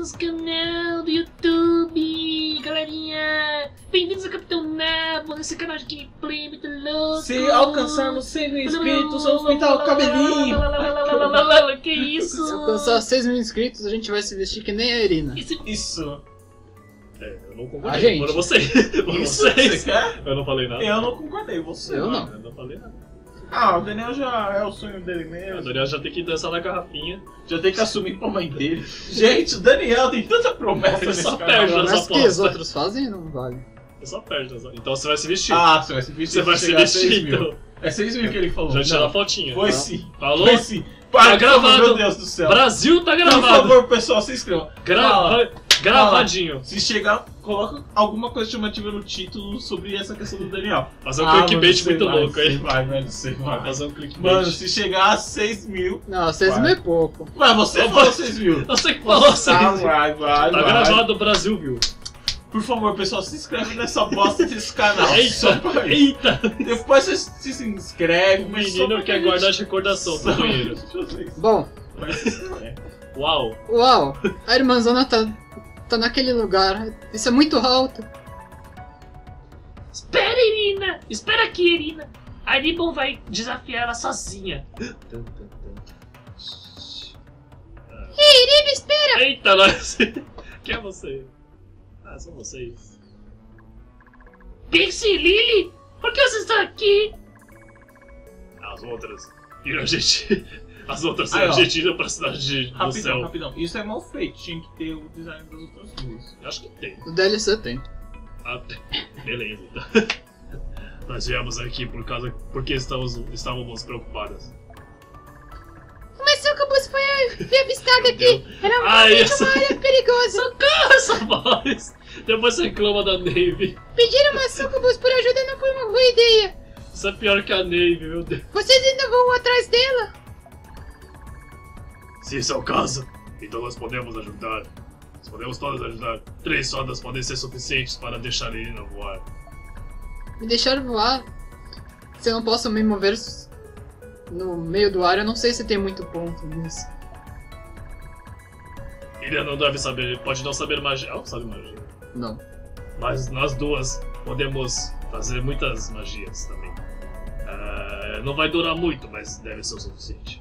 nosso canal do YouTube, galerinha! Bem-vindos ao Capitão Nabo, nesse canal de gameplay muito louco! Se alcançarmos 100 mil inscritos, vamos pintar o cabelinho. Que isso? Se alcançar 6 mil inscritos, a gente vai se vestir que nem a Irina. Isso- Isso. É, eu não A concordei. gente. Foram vocês. Foram vocês. Eu não falei nada. Eu não concordei, você. Eu não. Eu não falei nada. Ah, o Daniel já é o sonho dele O mesmo. Daniel já tem que dançar na garrafinha. Já tem que assumir pra mãe dele. Gente, o Daniel tem tanta promessa Ele nesse só canal. perde? Mas que os outros fazem não vale. Eu só perde. né? Então você vai se vestir. Ah, você vai se vestir. você vai se chegar a 6 vestir, então. É 6 mil que ele falou. Já tirou Não. a fotinha. Foi sim. Falou? Foi sim. Para, Tá gravado. Meu Deus do céu. Brasil tá Por gravado. favor, pessoal, se inscreva. Fala. Grava... Gravadinho. Se chegar, coloca alguma coisa chamativa no título sobre essa questão do Daniel. Fazer um Ah, clickbait muito vai, louco aí. vai, velho, você vai. Fazer um clickbait. Mano, se chegar a 6 mil. Não, 6 Vai. mil é pouco. Mas você falou 6 mil. Você que falou assim. Ah, vai, vai, Tá vai. gravado, o Brasil viu. Por favor, pessoal, se inscreve nessa bosta desse canal. Só Eita, eita. Depois você se se inscreve. O menino quer gente- guardar as recordações do banheiro. Bom, é. Uau. uau, a irmãzona tá, tá naquele lugar. Isso é muito alto. Espera, Irina. Espera aqui, Irina. A Ribbon vai desafiar ela sozinha. Ei, Irina, espera! Eita, nós. Quem é você? Ah, são vocês. Pixie Lily, por que vocês estão aqui? As outras. E a gente. As outras Aí, ó. a gente indo pra cidade de- do Rapidão, céu. rapidão. Isso é mal feito. Tinha que ter o design das outras duas. Eu Acho que tem. O DLC tem. Ah, beleza, então. Nós viemos aqui por causa. porque estamos, estávamos preocupadas. Uma sucubus foi avistada Meu Deus. Era Ai, essa, área perigosa. essa voz! Depois você reclama da Navy. Pedir uma sucubus por ajuda não foi uma boa ideia. Isso é pior que a Navy, meu Deus. Vocês ainda vão atrás dela? Se isso é o caso, então nós podemos ajudar. Nós podemos todas ajudar. Três sodas podem ser suficientes para deixar a Irina voar. Me deixar voar. Se eu não posso me mover no meio do ar, eu não sei se tem muito ponto nisso. Irina não deve saber, pode não saber magia. Ela não sabe magia. Não. Mas nós duas podemos fazer muitas magias também. Ah, não vai durar muito, mas deve ser o suficiente.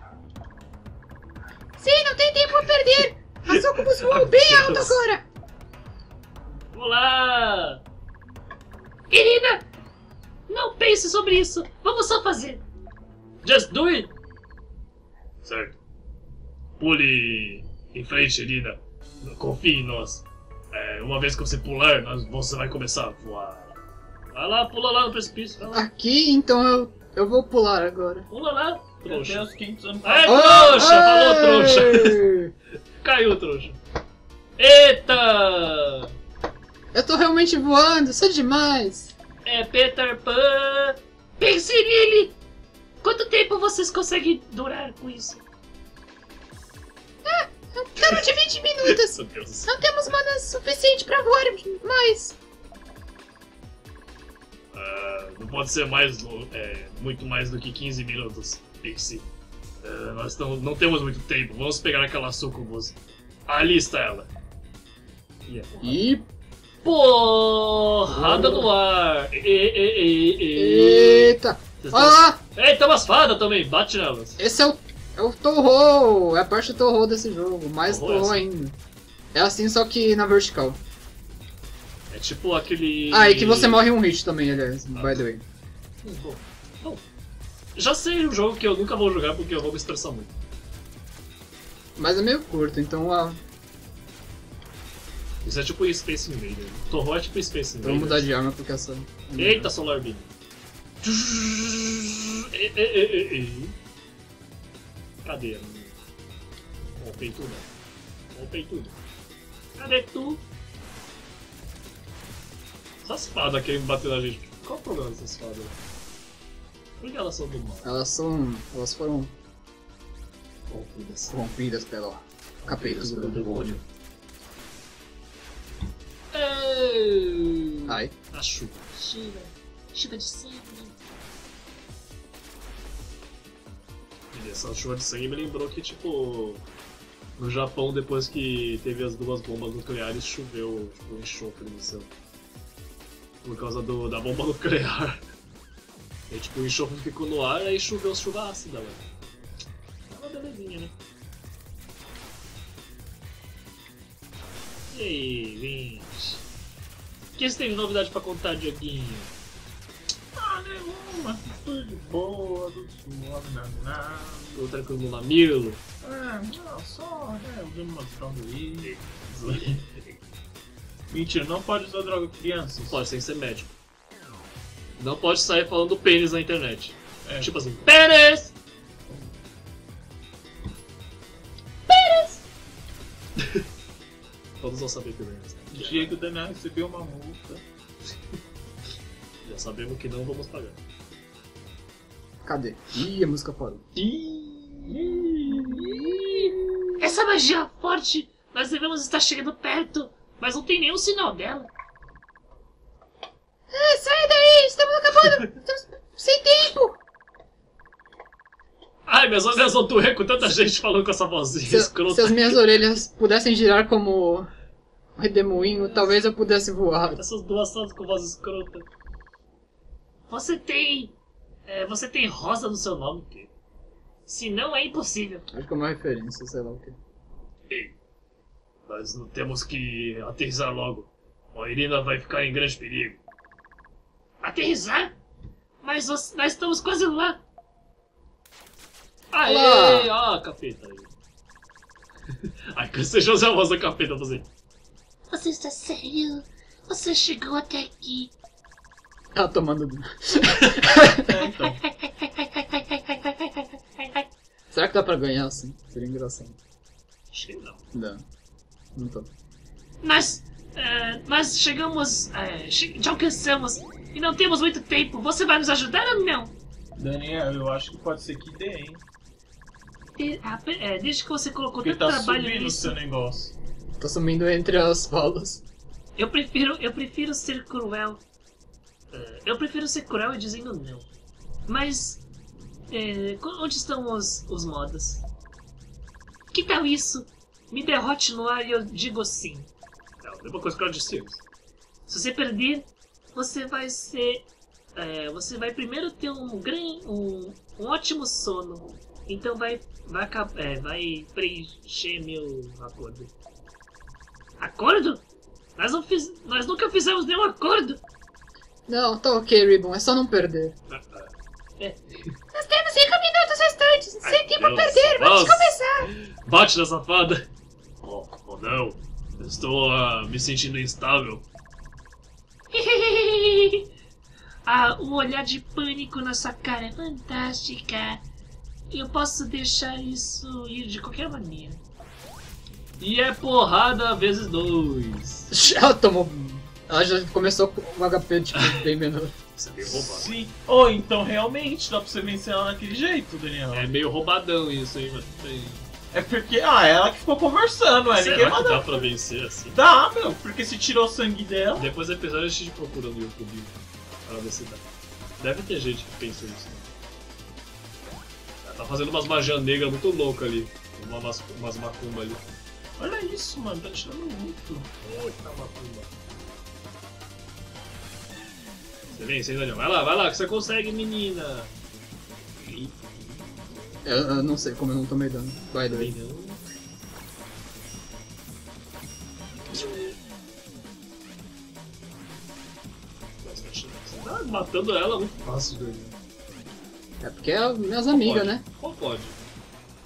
Sim, não tem tempo a perder. A sucubus voou bem alto agora. Olá! Irina! Não pense sobre isso! Vamos só fazer! Just do it! Certo. Pule em frente, Irina. Confie em nós. É, uma vez que você pular, nós- você vai começar a voar. Vai lá, pula lá no precipício. Vai lá. Aqui, então eu, eu vou pular agora. Pula lá, Trouxa. Deus, 500 anos Ai, pra- trouxa! Falou, trouxa! Caiu, trouxa. Eita! Eu tô realmente voando, isso é demais. É Peter Pan! Pense nele! Quanto tempo vocês conseguem durar com isso? Tamo de 20 minutos. Meu Deus do céu. Não temos mana suficiente pra voar mais. Ah, não pode ser mais, é, muito mais do que 15 minutos, Pixie. Ah, nós não, não temos muito tempo. Vamos pegar aquela sucubus. Ali está ela. E é porrada. E. Porrada no ar! E, e, e. Eita! Olha estão- lá! Ei, tem umas fadas também, bate nelas. Esse é o, é o Torro! É a parte do Torro desse jogo, mais Torro é Torro assim? ainda. É assim, só que na vertical. É tipo aquele. Ah, e que você morre um hit também, aliás, Ah. by the way. Bom, já sei um jogo que eu nunca vou jogar porque eu vou me estressar muito. Mas é meio curto, então ah, Isso é tipo Space Invader. Torro é tipo Space Invader. vou mudar de arma porque essa. Eita, Solar Beam. E, e, e, e, e. Cadê? Rompei tudo. Rompei tudo. Cadê tu? Essas fadas querem bater na gente. Qual o problema dessas fadas? Por que elas são do mal? Elas são. Elas foram Corrompidas. corrompidas pelo capeta do demônio. Ei, Ai. A chuva. Chuva. Chuva de sangue. E essa chuva de sangue me lembrou que, tipo. No Japão, depois que teve as duas bombas nucleares, choveu tipo, um enxofre no céu. Por causa do, da bomba nuclear. E tipo, o enxofre ficou no ar, aí choveu chuva ácida, velho. É uma belezinha, né? E aí, Vinci? O que você tem de novidade pra contar, Dioguinho? Ah, nenhuma. Tudo de boa, tudo suave, nada. Tô tranquilo no mamilo? É, não, só, né, usando uma droga aí. Mentira, não pode usar droga com crianças. Pode, sem ser médico. Não pode sair falando pênis na internet. É. Tipo assim, pênis! Pênis! Todos vão saber que. O dia que o Daniel recebeu uma multa. Já sabemos que não vamos pagar. Cadê? Ih, a música parou. Essa magia forte, nós devemos estar chegando perto, mas não tem nenhum sinal dela. Estamos sem tempo! Ai, minhas orelhas vão doer com tanta gente falando com essa vozinha Se, escrota. se as minhas orelhas pudessem girar como o redemoinho, talvez eu pudesse voar. Essas duas são com voz escrota. Você tem. é, você tem rosa no seu nome, quê? Se não, é impossível. Acho que é uma referência, sei lá o quê. Ei, nós não temos que aterrissar logo. A Irina vai ficar em grande perigo. Aterrissar? Mas você- nós estamos quase lá. Aê! Olá! Ah, capeta aí. Ai, que seja a voz da capeta você. Você está sério? Você chegou até aqui. Tá tomando. É, então. Será que dá pra ganhar assim? Seria engraçado. Acho que não. Dá. Não tô. Mas. é, nós chegamos. é, che- já alcançamos. E não temos muito tempo. Você vai nos ajudar ou não? Daniel, eu acho que pode ser que dê, hein? E- ah, é, desde que você colocou Porque tanto tá trabalho subindo o nisso. seu negócio. Tô sumindo entre as falas. Eu prefiro, eu prefiro ser cruel. Eu prefiro ser cruel e dizendo não. Mas. é, onde estão os, os modas? Que tal isso? Me derrote no ar e eu digo sim. É a mesma coisa que eu disse. Se você perder, você vai ser. é, você vai primeiro ter um gran, um, um ótimo sono. Então vai vai, é, vai preencher meu acordo. Acordo? Nós, não fiz, nós nunca fizemos nenhum acordo. Não, tá ok, Ribbon, é só não perder. Ah, ah. Nós temos 5 minutos restantes, Ai, Deus, vamos. começar! Bate na safada! Oh, oh não, eu estou ah, me sentindo instável. Ah, o olhar de pânico na sua cara é fantástica. Eu posso deixar isso ir de qualquer maneira. E é porrada vezes dois. Ela tomou. Ela já começou com um HP tipo, bem menor. Isso é meio roubado. Sim. Ou então realmente dá pra você vencer ela daquele jeito, Daniel. É meio roubadão isso aí, mas tem. É porque, ah, ela que ficou conversando, é, ninguém manda. dá pra vencer assim? Dá, meu, porque se tirou o sangue dela. Depois do episódio a gente procura no YouTube pra ver se dá. Deve ter gente que pensou isso. Ela tá fazendo umas magias negras muito loucas ali. Uma, umas, umas macumba ali. Olha isso, mano, tá tirando muito. Eita macumba. Você vem, você Daniel. Vai lá, vai lá, que você consegue, menina. Eu, eu não sei como eu não tomei dano. Vai. Você tá matando ela muito fácil, Daniel. É porque é minhas amigas, né? Qual pode?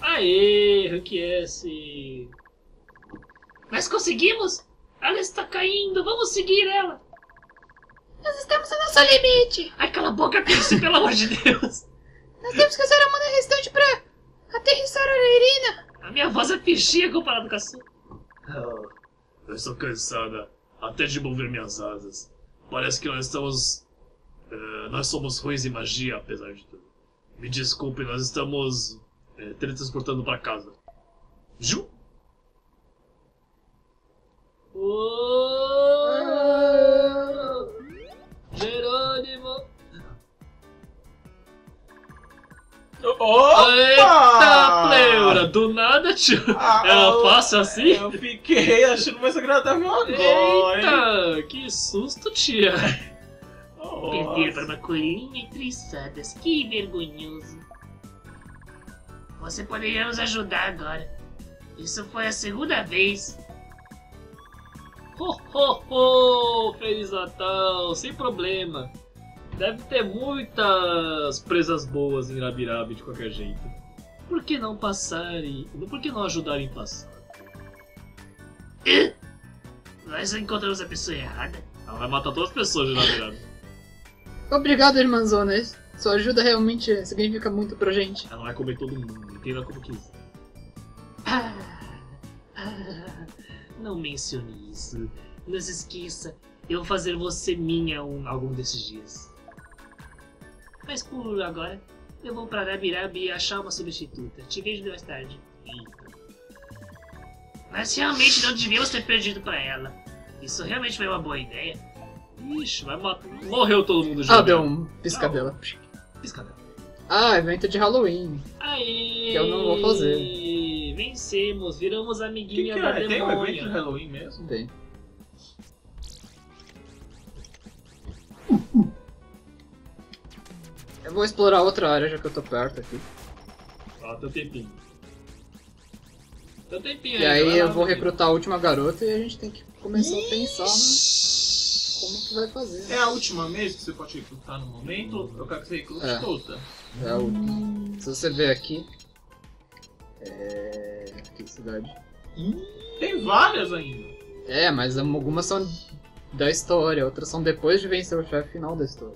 Aê, Rank S. Nós conseguimos! Ela está caindo, vamos seguir ela! Nós estamos no nosso limite! Ai, cala a boca, Pixie, pelo amor de Deus! Nós temos que usar a mana restante pra aterrissar a Irina! A minha voz é pichinha comparado com a sua. Ah, eu estou cansada até de mover minhas asas. Parece que nós estamos. eh, nós somos ruins em magia, apesar de tudo. Me desculpe, nós estamos eh, teletransportando para casa. Ju? Opa! Eita, pleura! Do nada tio? Ah, Era eu- fácil assim? Eu fiquei achando mais agradável agora. Eita, que susto, tia. Perder para Nossa. uma coelhinha e três fadas. Que vergonhoso. Você poderia nos ajudar agora. Isso foi a segunda vez. Ho, ho, ho, Feliz Natal, sem problema. Deve ter muitas presas boas em Rabirabi de qualquer jeito. Por que não passar e... Por que não ajudar em passar? Nós encontramos a pessoa errada. Ela vai matar todas as pessoas de Rabirabi. Obrigado, irmãzona. Sua ajuda realmente significa muito pra gente. Ela vai comer todo mundo, entenda como quiser. Ah, ah, não mencione isso. Não se esqueça. Eu vou fazer você minha um, algum desses dias. Mas por agora, eu vou pra Rabirabi e achar uma substituta. Te vejo mais tarde. Mas realmente não devíamos ter perdido pra ela. Isso realmente foi uma boa ideia. Ixi, vai matar. Morreu todo mundo de Ah, deu um piscadela. Piscadela. Ah, evento de Halloween. Aê! Que eu não vou fazer. Vencemos, viramos Que que amiguinha da é? Tem um evento de demônia. Halloween mesmo? Tem. Eu vou explorar outra área já que eu tô perto aqui. Tem um tempinho. Tem um tempinho E aí vai eu lá, vou recrutar a última garota e a gente tem que começar a pensar no como que vai fazer. É a última vez que você pode recrutar no momento? Eu quero que você recrute É. toda. É a última. Se você ver aqui. É. Que cidade? Tem várias ainda. É, mas algumas são da história, outras são depois de vencer o chefe final da história.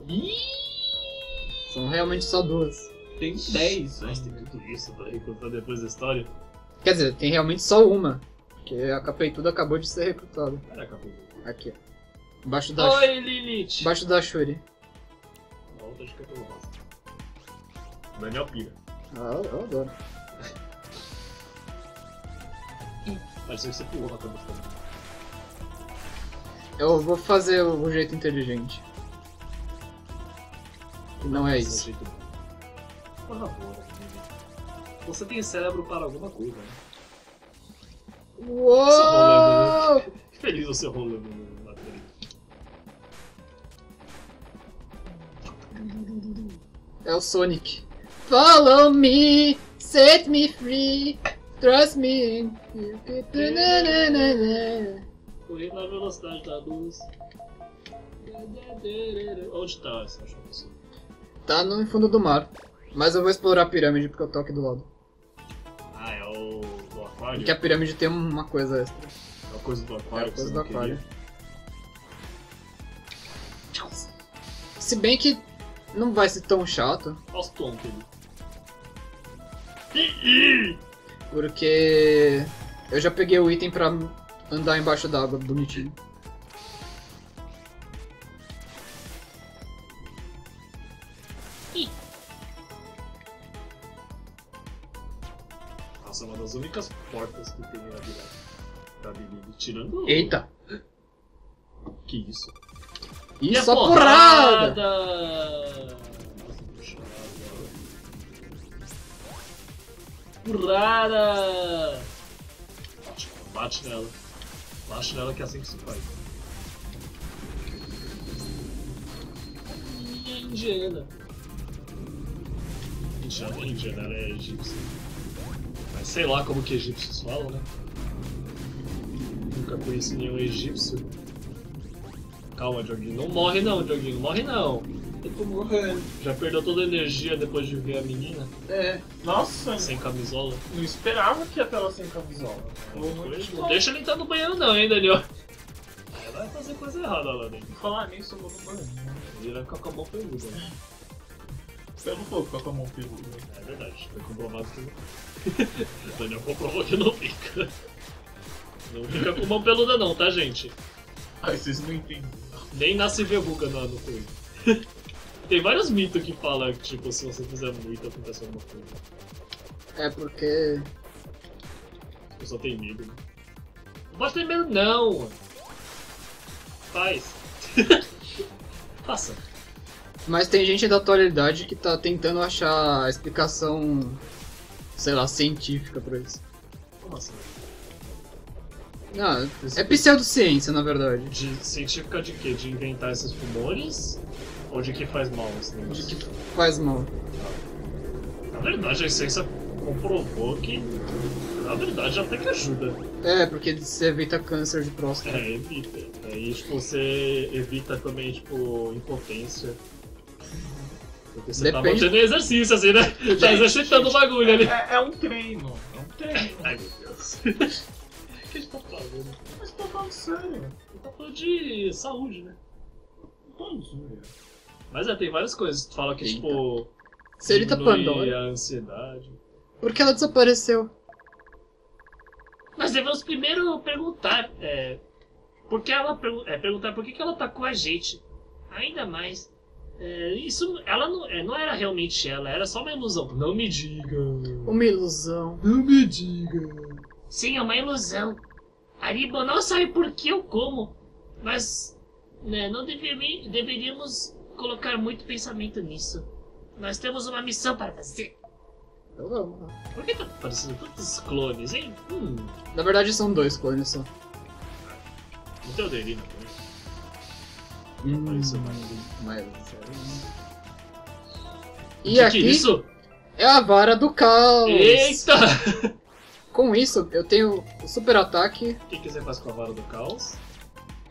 São realmente só duas. Tem 10 Mas tem tudo isso pra recrutar depois da história. Quer dizer, tem realmente só uma. Porque a Capeituda acabou de ser recrutada. Caraca, pô. Aqui, ó. Embaixo da, Oi, Lilith! embaixo da Shuri. Volta de cabelo rosa. Daniel Pira. Ah, eu adoro. Pareceu que você pulou na cama também. Eu vou fazer o jeito inteligente. Não é isso. Por favor, amigo. Você tem cérebro para alguma coisa, né? Uou! Feliz você rolando no lateral. É o Sonic. Follow me, set me free, trust me. Correr na velocidade da luz. Onde tá essa pessoa? Tá no fundo do mar. Mas eu vou explorar a pirâmide porque eu tô aqui do lado. Ah, é o do aquário? Porque a pirâmide tem uma coisa extra. É a coisa do É aquário a que coisa do aquário. Se bem que não vai ser tão chato, Olha os ali. porque eu já peguei o item pra andar embaixo d'água bonitinho. Nossa, é uma das únicas portas que tem na virada da Lilith. Tirando. Eita! Que isso? Isso, a porrada! Nossa, puxada. Porrada! Bate, bate nela. Bate nela que é assim que se faz. E indiana? Indiana, indiana ela é egípcia. Mas sei lá como que egípcios falam, né? Nunca conheci nenhum egípcio. Calma, Dioguinho. Não morre não, Dioguinho. Não morre não. Eu tô morrendo. Já perdeu toda a energia depois de ver a menina É. Nossa, sem camisola. não esperava que ia ter ela sem camisola. Muito Não deixa ele entrar no banheiro não, hein, Daniel. Aí vai fazer coisa errada lá dentro. Falar nisso, eu vou no banho. né? Ele vai ficar com a mão peluda. né? Eu não vou ficar com a mão peluda. É verdade, foi comprovado que o Daniel comprovou que não fica. Não fica com mão peluda não, tá, gente? Ai, vocês não entendem. Nem nasce verruga no, no coisa. Tem vários mitos que falam que, tipo, se você fizer muito, acontece alguma coisa. É porque. A pessoa tem medo. né? Não pode ter medo, não! Faz. Faça. Mas tem gente da atualidade que tá tentando achar a explicação, sei lá, científica pra isso. Assim? Não, é pseudociência, na verdade. De científica de quê? De inventar esses rumores? Ou de que faz mal esse De negócio? que faz mal. Na verdade, a ciência comprovou que, na verdade, até que ajuda. É, porque você evita câncer de próstata. É, evita. Aí, tipo, você evita também, tipo, impotência. Porque você tá Depende- mantendo exercício, assim, né? Tá exercitando o bagulho ali. É, é um treino. É um treino. Ai, meu Deus. O que a gente tá falando? Mas tô falando sério. Tô falando de saúde, né? Tô zoando. Mas é, tem várias coisas. Tu fala que, Eita. tipo. Senhorita Pandora. a ansiedade. Por que ela desapareceu? Nós devemos primeiro perguntar. É, por que ela é, perguntar por que, que ela tá com a gente. Ainda mais. É, isso. Ela não, é, não era realmente ela, era só uma ilusão. Não me diga. Uma ilusão. Não me diga. Sim, é uma ilusão. A Ribo não sabe por que eu como. Mas né, não deveri- deveríamos colocar muito pensamento nisso. Nós temos uma missão para fazer. Eu amo. Por que tá parecendo tantos clones, hein? Hum. Na verdade são dois clones só. Não tem o Derina também. Hum, Apareceu mais. mas... O E que aqui que é isso? é a vara do caos. Eita! Com isso, eu tenho o super ataque. O que, que você faz com a vara do caos?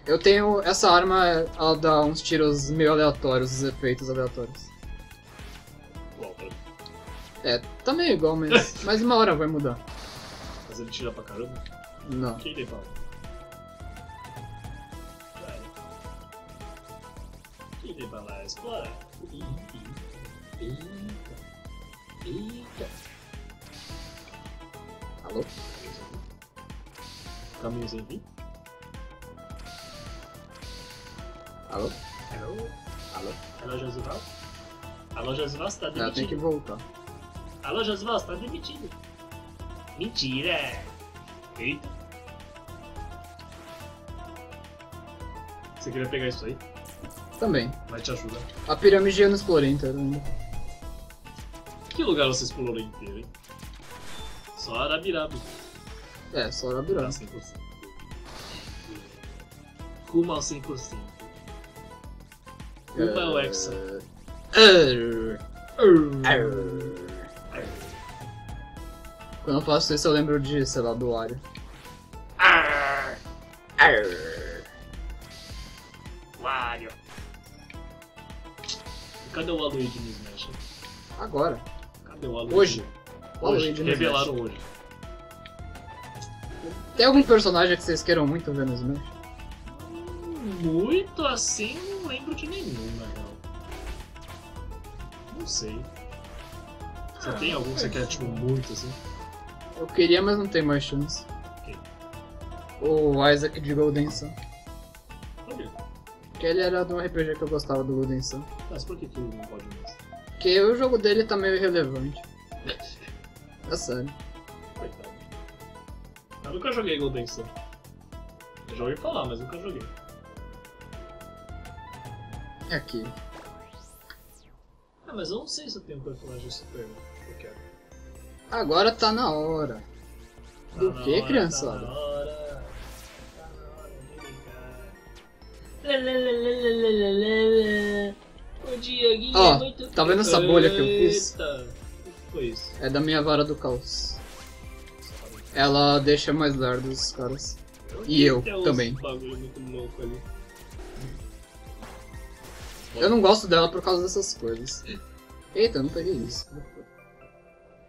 Eu tenho essa arma, ela dá uns tiros meio aleatórios, os efeitos aleatórios. É, tá meio igual, mas, mas uma hora vai mudar. fazer ele tirar pra caramba. Não. Quem pau? Tem pra lá explorar? Eita. Eita. Alô? Caminho sem fim? Alô? Alô? Alô? Alô, Josival? Alô, Josival, você tá Não, eu tenho que demitido? voltar. Alô, Josival, você tá demitido. Mentira! Eita. Você queria pegar isso aí? Também. Vai te ajudar. A pirâmide eu não explorei inteira ainda. Que lugar você explorou inteiro, hein? Só Arabirabi. É, só era Tá pirâmide. 100%. Rumo ao 100%. Rumo ao Hexa. Arr. Arr. Quando eu faço isso eu lembro de, sei lá, do Wario. Arr, Arr. Wario. Cadê o Aloyd no Smash? Agora. Cadê o Aloyd? Hoje. O Hoje. Aloyd Revelaram hoje. Tem algum personagem que vocês queiram muito ver no Smash? Muito assim, não lembro de nenhum, na real. Não sei. Você tem algum que você quer, tipo, muito assim? Eu queria, mas não tem mais chance. O Isaac de Golden Sun. Olha. Porque ele era de um RPG que eu gostava do Golden Sun. Mas por que, que ele não pode mais? Porque o jogo dele tá meio irrelevante. É sério. Coitado. Eu nunca joguei Golden Sun. Eu já ouvi falar, mas nunca joguei. É aqui. Ah, mas eu não sei se eu tenho um personagem super que eu quero. Agora tá na hora. Do Tá na que, hora, criançada? Tá na hora. Tá na hora de brincar. Lalalalalalala. O Dieguinho Ó, é muito tá vendo essa bolha que eu fiz? Eita. O que foi isso? É da minha vara do caos. Ela deixa mais lerdos os caras. E eu uns também. Eu não gosto dela por causa dessas coisas. Eita, eu não peguei isso.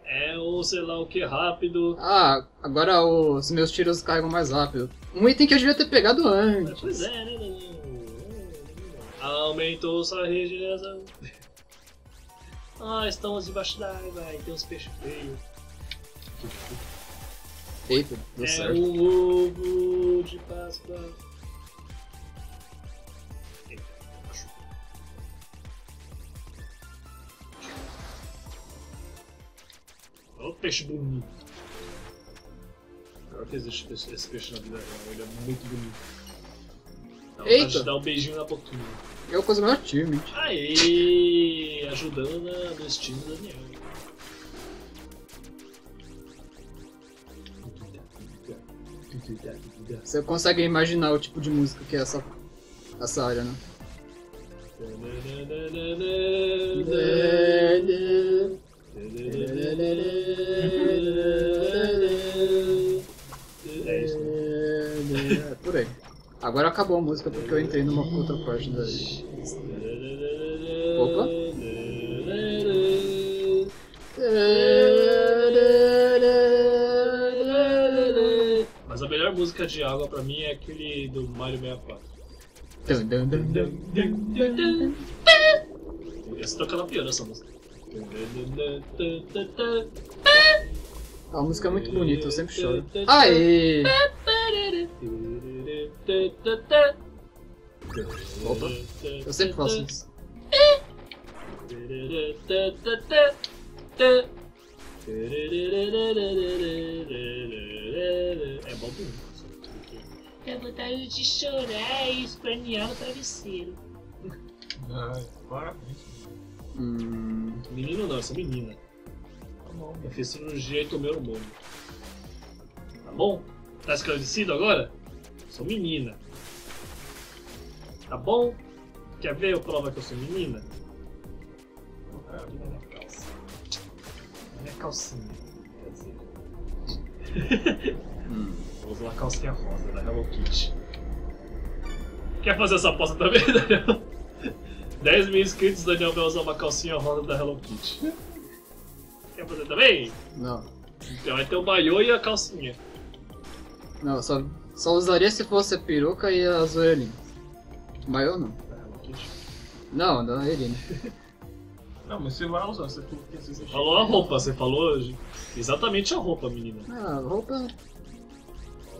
É o sei lá o que rápido. Ah, agora os meus tiros carregam mais rápido. Um item que eu devia ter pegado antes. Pois é, né, Danilo? Aumentou sua regeneração. Ah, estamos debaixo d'água e tem uns peixes feios. Eita, deu é certo. um ovo de Páscoa. Eita, machucou. Olha o peixe bonito. Pior que existe esse esse peixe na vida real, ele é muito bonito. Dá vontade Eita. dar um beijinho na boquinha. É o coisa meu achievement. Aê! Ajudando na, no estilo do Daniel. Você consegue imaginar o tipo de música que é essa, essa área, né? É isso. É, por aí. Agora acabou a música porque eu entrei numa outra parte da. Opa. Mas a melhor música de água pra mim é aquele do Mario 64. Dun, dun, dun, dun, dun, dun. Esse toca na piano essa música. A música é muito bonita, eu sempre choro. Aê! Opa, eu sempre faço isso. É bom. Dá vontade de chorar e espernear no travesseiro. Ai, parabéns. Hum, Menino não, eu sou menina. Tá bom. Eu fiz cirurgia e tomei hormônio. Tá bom? Tá esclarecido agora? Sou menina. Tá bom? Quer ver a prova que eu sou menina? Na minha calça. Minha calcinha. Quer dizer. hum. Vou usar uma calcinha rosa da Hello Kitty. Quer fazer essa aposta também, Daniel? 10 mil inscritos, Daniel vai usar uma calcinha rosa da Hello Kitty. Quer fazer também? Não. Então vai ter o maiô e a calcinha. Não, só, só usaria se fosse a peruca e as orelhinhas. Maior não. Da Hello Kitty. Não, da Irina. Não, mas você vai usar, você Falou a roupa, você falou exatamente a roupa, menina. Ah, roupa.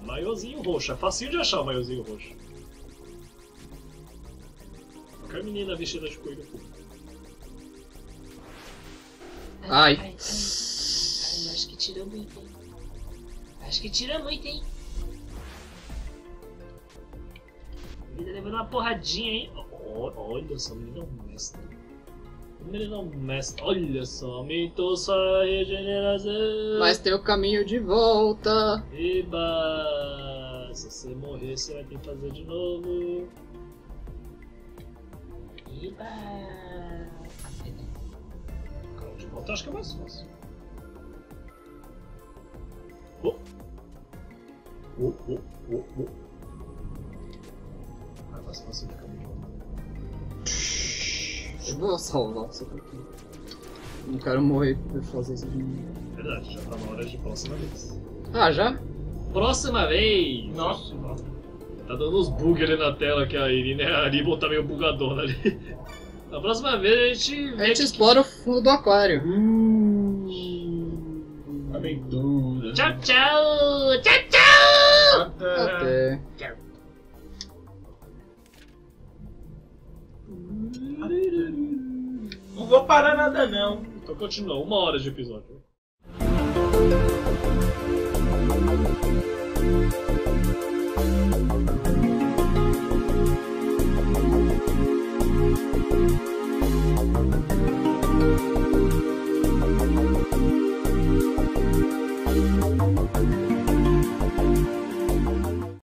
O maiôzinho roxo, é facinho de achar o maiôzinho roxo. Qualquer menina vestida de coelho fogo. Ai. ai, ai. Ai, eu acho que tirou muito, hein? Acho que tira muito, hein? Ele tá levando uma porradinha, hein? Ó, Olha só, menino é um mestre. Menino é um mestre. Olha só, aumentou sua regeneração. Mas tem o caminho de volta. Eba! Se você morrer, você vai ter que fazer de novo. Eba! Cara, de volta acho que é mais fácil. Oh. Oh, oh, oh, oh. Fácil de caminho. Eu vou salvar só porque. Não quero morrer por fazer isso de novo. Verdade, já tá na hora de próxima vez. Ah, já? Próxima vez! Nossa, Tá dando uns bugs ali na tela que a Irina e a Aribon tá meio bugadona ali. Na próxima vez a gente. A gente explora o fundo do aquário. aventura. Tchau, tchau! Tchau, tchau! Até. Até. Não vou parar nada não. Então continua, uma hora de episódio.